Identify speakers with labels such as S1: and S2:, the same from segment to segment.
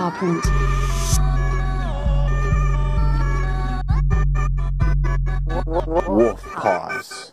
S1: paw print.
S2: Wolf paws.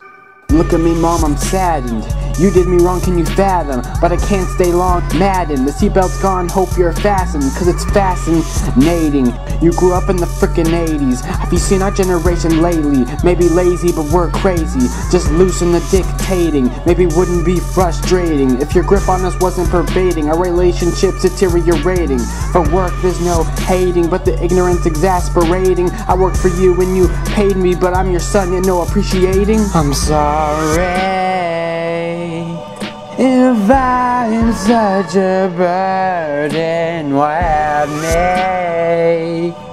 S3: Look at me, mom, I'm saddened. You did me wrong, can you fathom? But I can't stay long, maddened. The seatbelt's gone, hope you're fastened, cause it's fascinating. You grew up in the frickin' 80s. Have you seen our generation lately? Maybe lazy, but we're crazy. Just loosen the dictating. Maybe wouldn't be frustrating if your grip on us wasn't pervading. Our relationship's deteriorating. For work, there's no hating, but the ignorance exasperating. I worked for you when you paid me, but I'm your son, yet no appreciating. I'm sorry if I'm such a burden. Why me?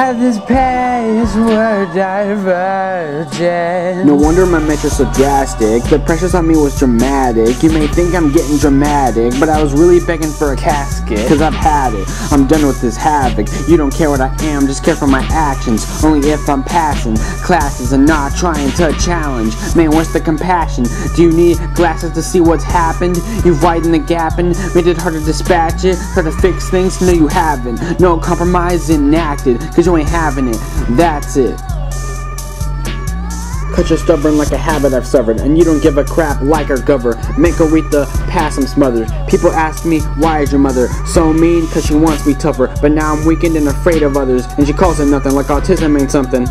S3: This pace, we're divergent. No wonder my metrics so drastic. The pressures on me was dramatic. You may think I'm getting dramatic, but I was really begging for a casket. Cause I've had it. I'm done with this havoc. You don't care what I am, just care for my actions. Only if I'm passing classes and not trying to challenge. Man, what's the compassion? Do you need glasses to see what's happened? You've widened the gap and made it hard to dispatch it. Try to fix things? No, you haven't. No compromise enacted. Cause you ain't having it. That's it. Cause you're stubborn like a habit I've suffered, and you don't give a crap like our gover. Make the past I'm smothered. People ask me, why is your mother so mean? Cause she wants me tougher, but now I'm weakened and afraid of others, and she calls it nothing like autism ain't something.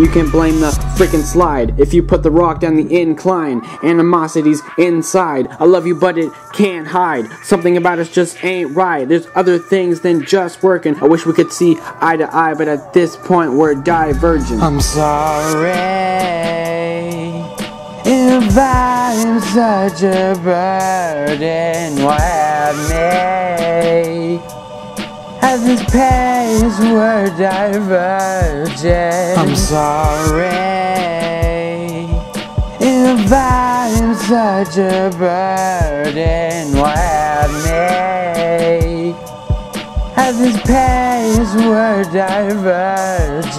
S3: You can blame the freaking slide if you put the rock down the incline. Animosity's inside. I love you, but it can't hide. Something about us just ain't right. There's other things than just working. I wish we could see eye to eye, but at this point we're divergent. I'm sorry if I'm such a burden. Why me? At this pace, we're divergent. I'm sorry if I'm such a burden. Why me? At this pace, we're divergent.